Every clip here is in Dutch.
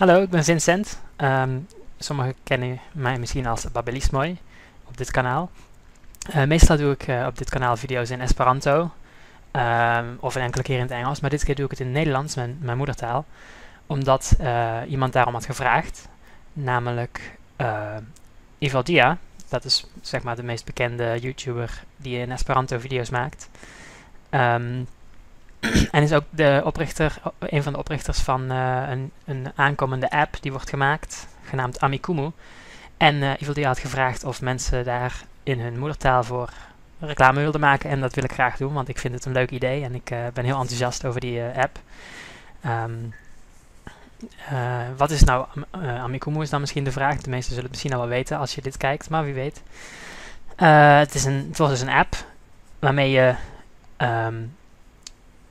Hallo, ik ben Vincent. Ehm, sommigen kennen mij misschien als Babelismoy op dit kanaal. Uh, meestal doe ik uh, op dit kanaal video's in Esperanto um, of enkele keer in het Engels, maar dit keer doe ik het in het Nederlands, mijn, moedertaal, omdat uh, iemand daarom had gevraagd, namelijk Ivaldia. Dat is zeg maar de meest bekende YouTuber die in Esperanto video's maakt. Um, en is ook de oprichter, een van de oprichters van uh, een, een, aankomende app die wordt gemaakt, genaamd Amikumu. En uh, Ivaldi had gevraagd of mensen daar in hun moedertaal voor reclame wilden maken. En dat wil ik graag doen, want ik vind het een leuk idee en ik uh, ben heel enthousiast over die app. Um, wat is nou Amikumu is dan misschien de vraag. De meesten zullen het misschien al wel weten als je dit kijkt, maar wie weet. het, is een, het was dus een app waarmee je um,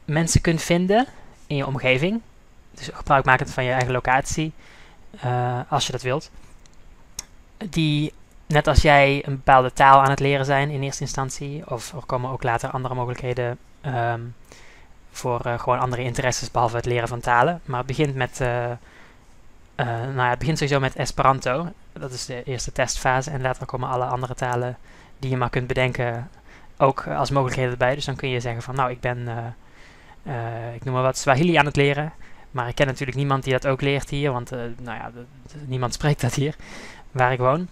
mensen kunt vinden in je omgeving. Dus gebruik van je eigen locatie, uh, als je dat wilt. Die, net als jij, een bepaalde taal aan het leren zijn in eerste instantie. Of er komen ook later andere mogelijkheden um, voor uh, gewoon andere interesses, behalve het leren van talen. Maar het begint met... Uh, nou ja, het begint sowieso met Esperanto. Dat is de eerste testfase. En later komen alle andere talen die je maar kunt bedenken ook als mogelijkheden erbij. Dus dan kun je zeggen van, nou, ik ben uh, ik noem maar wat Swahili aan het leren. Maar ik ken natuurlijk niemand die dat ook leert hier, want uh, nou ja, niemand spreekt dat hier waar ik woon.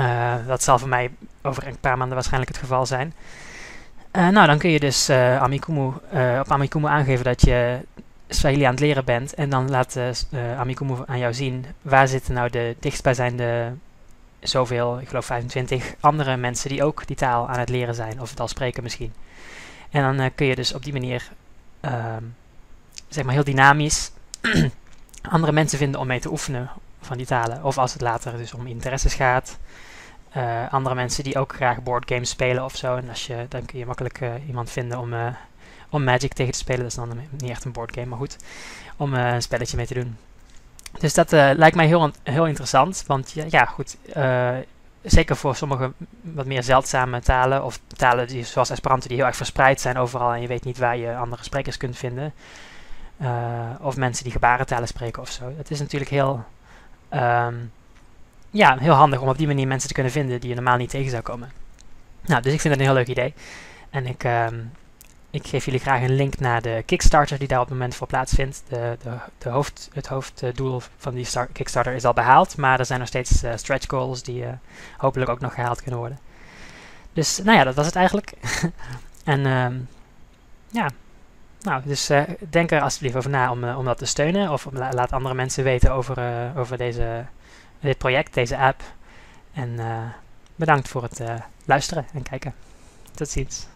Uh, dat zal voor mij over een paar maanden waarschijnlijk het geval zijn. nou, dan kun je dus Amikumu, op Amikumu aangeven dat je Swahili aan het leren bent. En dan laat Amikumu aan jou zien waar zitten nou de dichtstbijzijnde zoveel, ik geloof 25 andere mensen die ook die taal aan het leren zijn, of het al spreken misschien. En dan kun je dus op die manier uh, zeg maar heel dynamisch andere mensen vinden om mee te oefenen van die talen. Of als het later dus om interesses gaat. Uh, andere mensen die ook graag boardgames spelen of zo. En als je, dan kun je makkelijk uh, iemand vinden om, uh, om Magic tegen te spelen. Dat is dan niet echt een boardgame, maar goed. Om een spelletje mee te doen. Dus dat lijkt mij heel, heel interessant. Want ja, ja goed zeker voor sommige wat meer zeldzame talen of talen die, zoals Esperanto die heel erg verspreid zijn overal en je weet niet waar je andere sprekers kunt vinden. Uh, of mensen die gebarentalen spreken of zo. Het is natuurlijk heel, um, ja, heel handig om op die manier mensen te kunnen vinden die je normaal niet tegen zou komen. Nou, dus ik vind het een heel leuk idee. En ik, um, ik geef jullie graag een link naar de Kickstarter die daar op het moment voor plaatsvindt. De, de, de hoofd, het hoofddoel van die Kickstarter is al behaald, maar er zijn nog steeds uh, stretch goals die uh, hopelijk ook nog gehaald kunnen worden. Dus nou ja, dat was het eigenlijk. en um, ja, nou, dus uh, denk er alsjeblieft over na om, om dat te steunen. Of la laat andere mensen weten over, over deze, dit project, deze app. En bedankt voor het luisteren en kijken. Tot ziens.